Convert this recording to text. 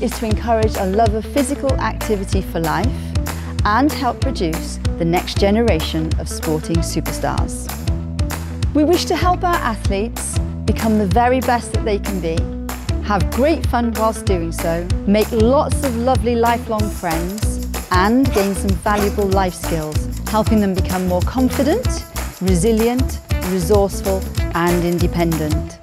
Is to encourage a love of physical activity for life and help produce the next generation of sporting superstars. We wish to help our athletes become the very best that they can be, have great fun whilst doing so, make lots of lovely lifelong friends and gain some valuable life skills, helping them become more confident, resilient, resourceful and independent.